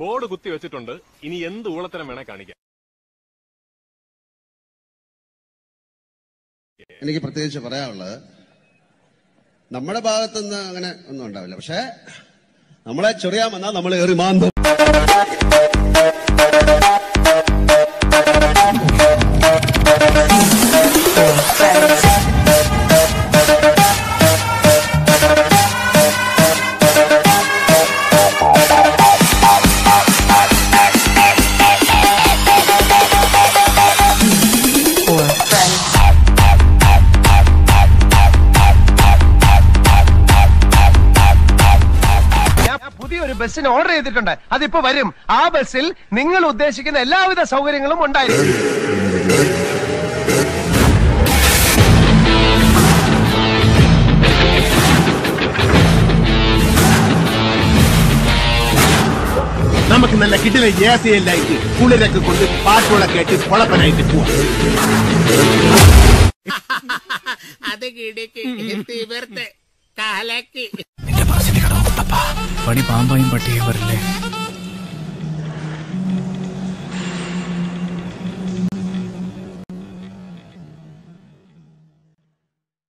Board കുത്തി വെച്ചിട്ടുണ്ട്. ഇനി എന്ത് ഊളത്തരം വേണേ കാണിക്കാം. എനിക്ക് പ്രത്യേകിച്ച് പറയാനുള്ളത് നമ്മുടെ ഭാഗത്തുനിന്ന് അങ്ങനെ ഒന്നും ഉണ്ടാവില്ല. പക്ഷെ നമ്മളെ ചെറിയാൻ വന്നാൽ നമ്മൾ ഏറി മാന്തും. ഞാൻ പുതിയൊരു ബസ്സിന് ഓർഡർ ചെയ്തിട്ടുണ്ട്. അതിപ്പോ വരും. ആ ബസ്സിൽ നിങ്ങൾ ഉദ്ദേശിക്കുന്ന എല്ലാവിധ സൗകര്യങ്ങളും ഉണ്ടായിരിക്കും. നമുക്ക് നല്ല കിട്ടിലെ ഏസയല്ലായിട്ട് കുളിരൊക്കെ കൊണ്ട് പാട്ടുകളൊക്കെ കേട്ട് കുളപ്പനായിട്ട് പോവാം. അത് കിടക്ക് തീവർത്ത് കാലക്ക്. படி பாம்பாயும் பட்டியே வரல